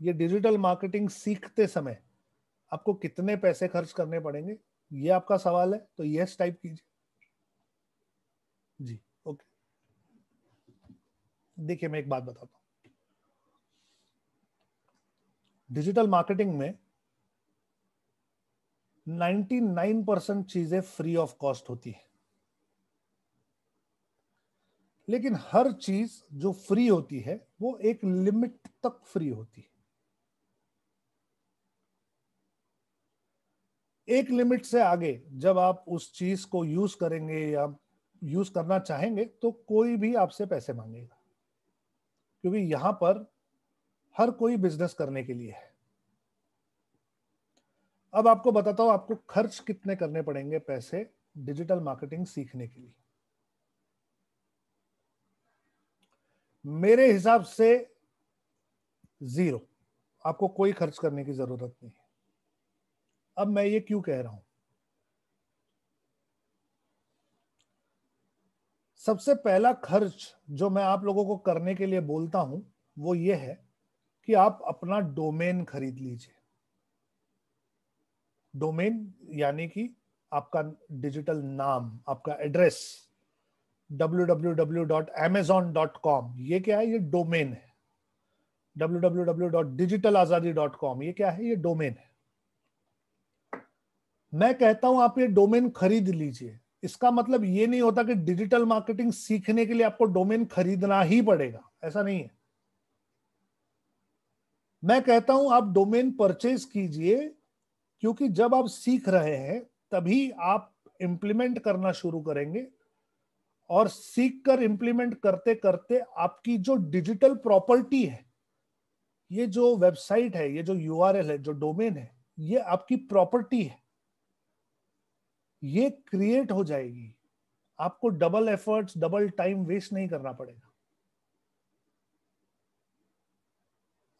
ये digital marketing सीखते समय आपको कितने पैसे खर्च करने पड़ेंगे? ये आपका सवाल है तो यस टाइप कीजिए। जी ओके देखिए, मैं एक बात बताता हूँ। डिजिटल मार्केटिंग में 99 परसेंट चीज़ें फ्री ऑफ़ कॉस्ट होती है। लेकिन हर चीज़ जो फ्री होती है, वो एक लिमिट तक फ्री होती है। एक लिमिट से आगे जब आप उस चीज़ को यूज़ करेंगे या यूज़ करना चाहेंगे तो कोई भी आपसे पैसे मांगेगा। क्योंकि यहाँ पर हर कोई बिज़नेस करने के लिए है। अब आपको बताता हूँ आपको खर्च कितने करने पड़ेंगे पैसे डिजिटल मार्केटिंग सीखने के लिए। मेरे हिसाब से ज़ीरो आपको कोई खर्च करने की ज़रूरत नहीं है। अब मैं ये क्यों कह रहा हूँ? सबसे पहला खर्च जो मैं आप लोगों को करने के लिए बोलता हूँ, वो ये है कि आप अपना डोमेन खरीद लीजिए। डोमेन यानी कि आपका डिजिटल नाम, आपका एड्रेस, www.amazon.com ये क्या है? ये डोमेन है। www.digitalazadi.com ये क्या है? ये डोमेन है। मैं कहता हूँ आप ये डोमेन खरीद लीजिए। इसका मतलब ये नहीं होता कि डिजिटल मार्केटिंग सीखने के लिए आपको डोमेन खरीदना ही पड़ेगा। ऐसा नहीं है। मैं कहता हूँ आप डोमेन परचेज कीजिए, क्योंकि जब आप सीख रहे हैं, तभी आप इंप्लीमेंट करना शुरू करेंगे। और सीख कर इंप्लीमेंट करते करते आपकी जो डिजिटल प्रॉपर्टी है, ये जो वेबसाइट है, ये जो यूआरएल है, जो डोमेन है, ये आपकी प्रॉपर्टी है। ये क्रिएट हो जाएगी। आपको double efforts double time waste नहीं करना पड़ेगा।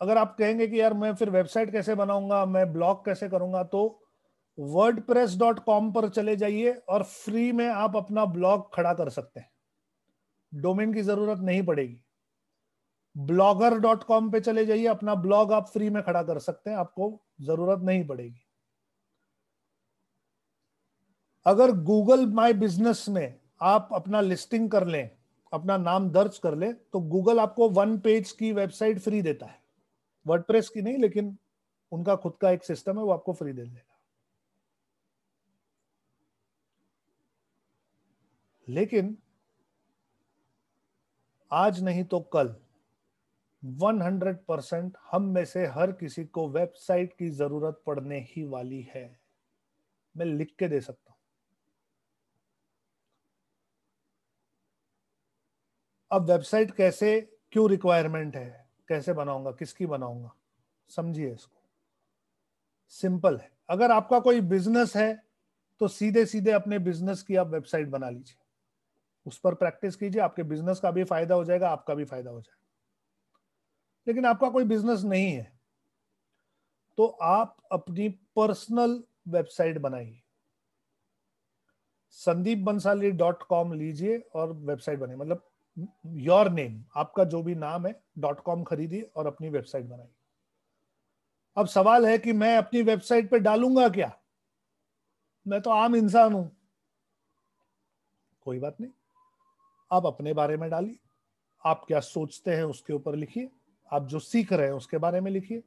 अगर आप कहेंगे कि यार मैं फिर वेबसाइट कैसे बनाऊँगा, मैं ब्लॉग कैसे करूँगा तो वर्ड पर चले जाइए और फ्री में आप अपना ब्लॉग खड़ा कर सकते हैं। डोमेन की ज़रूरत नहीं पड़ेगी। ब्लॉगर डॉट कॉम पे चले जाइए, अपना ब्लॉग आप फ्री में खड़ा कर सकते हैं, आपको ज़रूरत नहीं पड़ेगी। अगर गूगल माई बिज़नेस में आप अपना लिस्टिंग कर लें, अपना नाम दर्ज कर ले तो गूगल आपको वन पेज की वेबसाइट फ्री देता है। वर्डप्रेस की नहीं, लेकिन उनका खुद का एक सिस्टम है, वो आपको फ्री दे देगा। लेकिन आज नहीं तो कल 100 परसेंट हम में से हर किसी को वेबसाइट की ज़रूरत पड़ने ही वाली है। मैं लिख के दे सकता हूँ अब वेबसाइट कैसे, क्यों रिक्वायरमेंट है, कैसे बनाऊँगा, किसकी बनाऊँगा? समझिए इसको। सिंपल है। अगर आपका कोई बिज़नेस है तो सीधे सीधे अपने बिज़नेस की आप वेबसाइट बना लीजिए। उस पर प्रैक्टिस कीजिए, आपके बिज़नेस का भी फ़ायदा हो जाएगा, आपका भी फ़ायदा हो जाएगा। लेकिन आपका कोई बिज़नेस नहीं है तो आप अपनी पर्सनल वेबसाइट बनाइए। संदीप बंसाली डॉट कॉम लीजिए और वेबसाइट बनाइए। मतलब योर नेम आपका जो भी नाम है डॉट कॉम खरीदिए और अपनी वेबसाइट बनाइए। अब सवाल है कि मैं अपनी वेबसाइट पर डालूँगा क्या? मैं तो आम इंसान हूँ। कोई बात नहीं। आप अपने बारे में डालिए। आप क्या सोचते हैं उसके ऊपर लिखिए। आप जो सीख रहे हैं उसके बारे में लिखिए।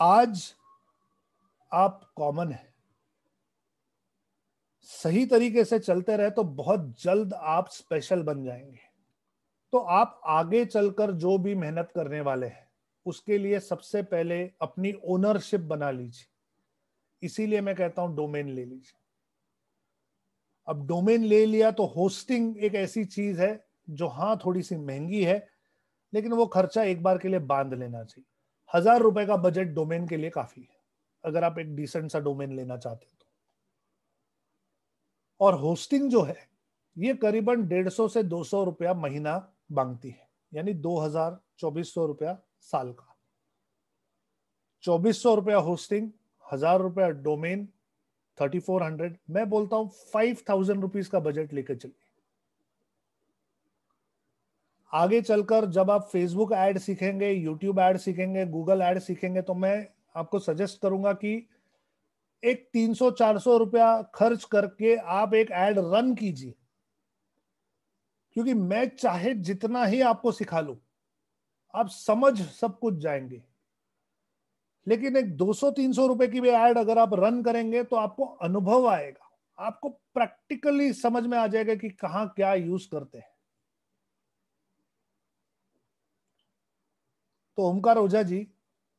आज आप कॉमन है। सही तरीके से चलते रहे तो बहुत जल्द आप स्पेशल बन जाएँगे। तो आप आगे चलकर जो भी मेहनत करने वाले हैं, उसके लिए सबसे पहले अपनी ओनरशिप बना लीजिए। इसीलिए मैं कहता हूँ डोमेन ले लीजिए। अब डोमेन ले लिया तो होस्टिंग एक ऐसी चीज़ है जो हाँ थोड़ी सी महँगी है, लेकिन वो खर्चा एक बार के लिए बाँध लेना चाहिए। हज़ार रुपए का बजट डोमेन के लिए काफ़ी है। अगर आप एक डिसेंट सा डोमेन लेना चाहते हैं और होस्टिंग जो है, ये करीबन डेढ़ सौ से दो सौ रुपया महीना मांगती है, यानी दो हज़ार चौबीस सौ रुपया साल का। चौबीस सौ रुपया होस्टिंग हज़ार रुपया डोमेन थर्टी फोर हंड्रेड, मैं बोलता हूँ फाइव थाउज़ेंड रुपीज़ का बजट लेकर चलिए। आगे चलकर जब आप फेसबुक एड सीखेंगे यूट्यूब एड सीखेंगे गूगल एड सीखेंगे तो मैं आपको सजेस्ट करूँगा कि एक 300-400 रुपया खर्च करके आप एक एड रन कीजिए। क्योंकि मैं चाहे जितना ही आपको सिखा लू, आप समझ सब कुछ जाएँगे। लेकिन एक 200-300 रुपए की भी एड अगर आप रन करेंगे तो आपको अनुभव आएगा। आपको प्रैक्टिकली समझ में आ जाएगा कि कहा क्या यूज़ करते हैं। तो ओमकार ओझा जी,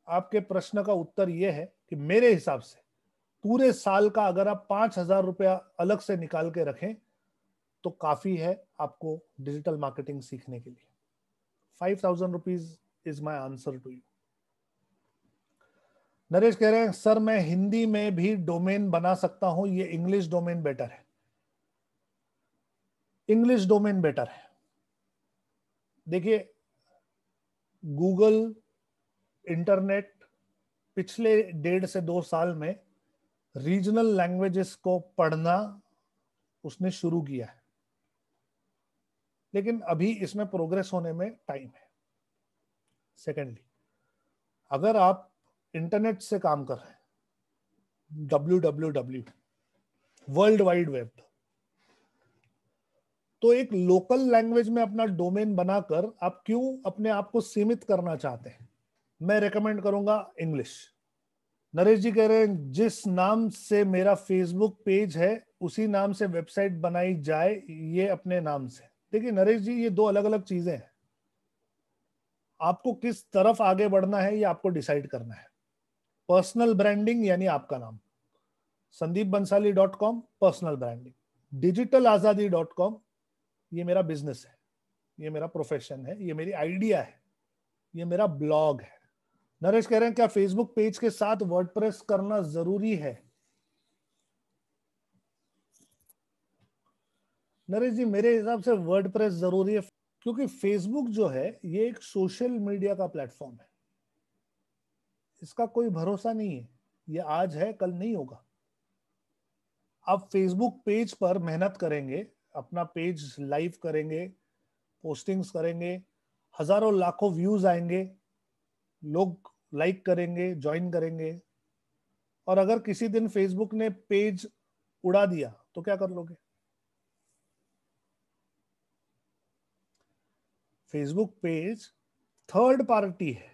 आपके प्रश्न का उत्तर यह है कि मेरे हिसाब से पूरे साल का अगर आप पाँच हज़ार रुपया अलग से निकाल के रखें तो काफ़ी है आपको डिजिटल मार्केटिंग सीखने के लिए। Five thousand rupees is my answer to you Naresh कह रहे हैं, सर, मैं हिंदी में भी डोमेन बना सकता हूँ, ये इंग्लिश डोमेन बेटर है। इंग्लिश डोमेन बेटर है। देखिए गूगल इंटरनेट पिछले डेढ़ से दो साल में रीजनल लैंग्वेजेस को पढ़ना उसने शुरू किया है। लेकिन अभी इसमें प्रोग्रेस होने में टाइम है। सेकेंडली अगर आप इंटरनेट से काम कर रहे हैं W W W world wide web तो एक लोकल लैंग्वेज में अपना डोमेन बनाकर आप क्यों अपने आप को सीमित करना चाहते हैं? मैं रेकमेंड करूँगा इंग्लिश नरेश जी कह रहे हैं, जिस नाम से मेरा फेसबुक पेज है, उसी नाम से वेबसाइट बनाई जाए, ये अपने नाम से। देखिए, नरेश जी, ये दो अलग अलग चीज़ें हैं। आपको किस तरफ़ आगे बढ़ना है, ये आपको डिसाइड करना है। पर्सनल ब्रांडिंग यानी आपका नाम। Sandeep Bansali dot com personal branding digital Azadi dot com ये मेरा बिज़नेस है। ये मेरा प्रोफेशन है। ये मेरी आइडिया है। ये मेरा ब्लॉग है। नरेश कह रहे हैं, क्या फेसबुक पेज के साथ वर्डप्रेस करना ज़रूरी है? नरेश जी, मेरे हिसाब से वर्डप्रेस ज़रूरी है, क्योंकि फेसबुक जो है, ये एक सोशल मीडिया का प्लेटफॉर्म है। इसका कोई भरोसा नहीं है। ये आज है, कल नहीं होगा। आप फेसबुक पेज पर मेहनत करेंगे, अपना पेज लाइव करेंगे पोस्टिंग्स करेंगे, हज़ारों, लाखों व्यूज़ आएँगे, लोग लाइक करेंगे ज्वाइन करेंगे। और अगर किसी दिन फेसबुक ने पेज उड़ा दिया तो क्या कर लोगे? फेसबुक पेज थर्ड पार्टी है।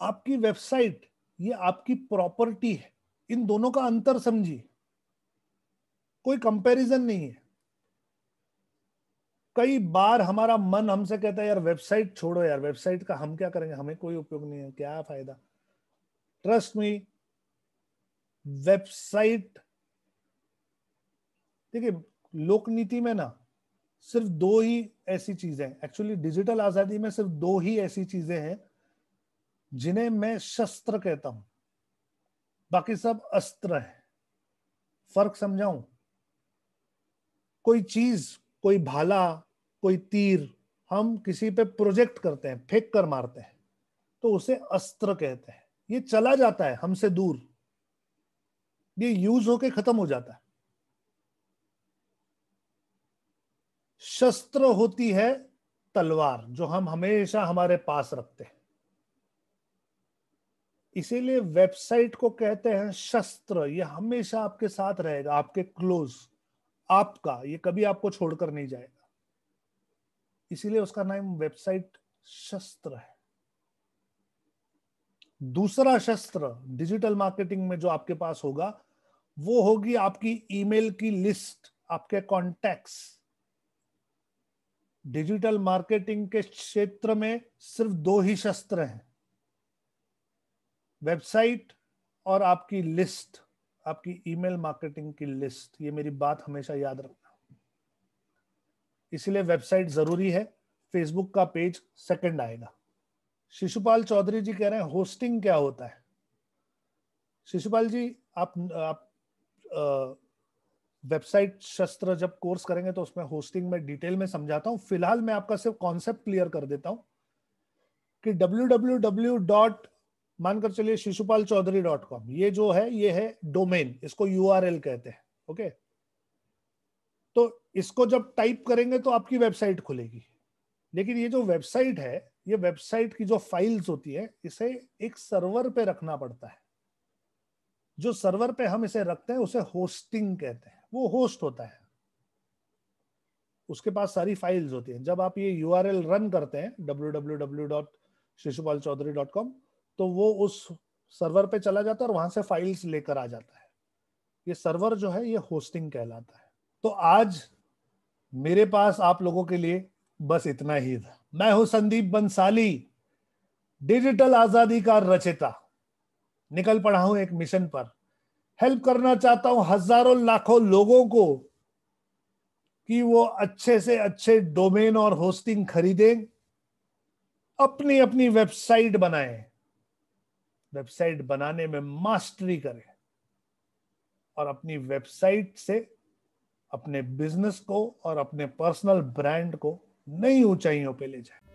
आपकी वेबसाइट ये आपकी प्रॉपर्टी है। इन दोनों का अंतर समझिए। कोई कंपैरिजन नहीं है। कई बार हमारा मन हमसे कहता है, यार, वेबसाइट छोड़ो यार, वेबसाइट का हम क्या करेंगे? हमें कोई उपयोग नहीं है, क्या फ़ायदा? ट्रस्ट मी वेबसाइट, देखिए, लोकनीति में ना सिर्फ़ दो ही ऐसी चीज़ें एक्चुअली डिजिटल आज़ादी में सिर्फ़ दो ही ऐसी चीज़ें हैं, जिन्हें मैं शस्त्र कहता हूँ। बाकी सब अस्त्र है। फ़र्क समझाऊं? कोई चीज़ कोई भाला, कोई तीर, हम किसी पे प्रोजेक्ट करते हैं, फेंक कर मारते हैं तो उसे अस्त्र कहते हैं। ये चला जाता है हमसे दूर। ये यूज़ होके खत्म हो जाता है। शस्त्र होती है तलवार, जो हम हमेशा हमारे पास रखते हैं। इसीलिए वेबसाइट को कहते हैं शस्त्र। ये हमेशा आपके साथ रहेगा, आपके क्लोज। आपका, ये कभी आपको छोड़कर नहीं जाएगा। इसीलिए उसका नाम वेबसाइट शस्त्र है। दूसरा शस्त्र डिजिटल मार्केटिंग में जो आपके पास होगा, वो होगी आपकी ईमेल की लिस्ट, आपके कॉन्टैक्ट्स। डिजिटल मार्केटिंग के क्षेत्र में सिर्फ़ दो ही शस्त्र हैं। वेबसाइट और आपकी लिस्ट। आपकी ईमेल मार्केटिंग की लिस्ट, ये मेरी बात हमेशा याद रखना। इसलिए वेबसाइट ज़रूरी है, फेसबुक का पेज सेकंड आएगा। शिशुपाल चौधरी जी कह रहे हैं, होस्टिंग क्या होता है? शिशुपाल जी, आप आप वेबसाइट शस्त्र जब कोर्स करेंगे तो उसमें होस्टिंग में डिटेल में समझाता हूँ। फ़िलहाल मैं आपका सिर्फ़ कॉन्सेप्ट क्लियर कर देता हूँ कि डब्ल्यू डब्ल्यू डब्ल्यू डॉट मानकर चलिए शिशुपाल चौधरी डॉट कॉम। ये जो है, ये है डोमेन, इसको यूआरएल कहते हैं, ओके? तो इसको जब टाइप करेंगे तो आपकी वेबसाइट खुलेगी। लेकिन ये जो वेबसाइट है, ये वेबसाइट की जो फाइल्स होती है, इसे एक सर्वर पे रखना पड़ता है। जो सर्वर पे हम इसे रखते हैं, उसे होस्टिंग कहते हैं। वो होस्ट होता है। उसके पास सारी फाइल्स होती हैं। जब आप ये यूआरएल रन करते हैं www.shishupalchaudhary.com तो वो उस सर्वर पे चला जाता है और वहाँ से फाइल्स लेकर आ जाता है। ये सर्वर जो है, ये होस्टिंग कहलाता है। तो आज मेरे पास आप लोगों के लिए बस इतना ही था। मैं हूँ संदीप बंसाली डिजिटल आज़ादी का रचिता। निकल पड़ा हूँ एक मिशन पर। हेल्प करना चाहता हूँ हज़ारों लाखों लोगों को कि वो अच्छे से अच्छे डोमेन और होस्टिंग खरीदें अपनी अपनी वेबसाइट बनाएँ। वेबसाइट बनाने में मास्टरी करें और अपनी वेबसाइट से अपने बिज़नेस को और अपने पर्सनल ब्रांड को नई ऊंचाइयों पे ले जाए।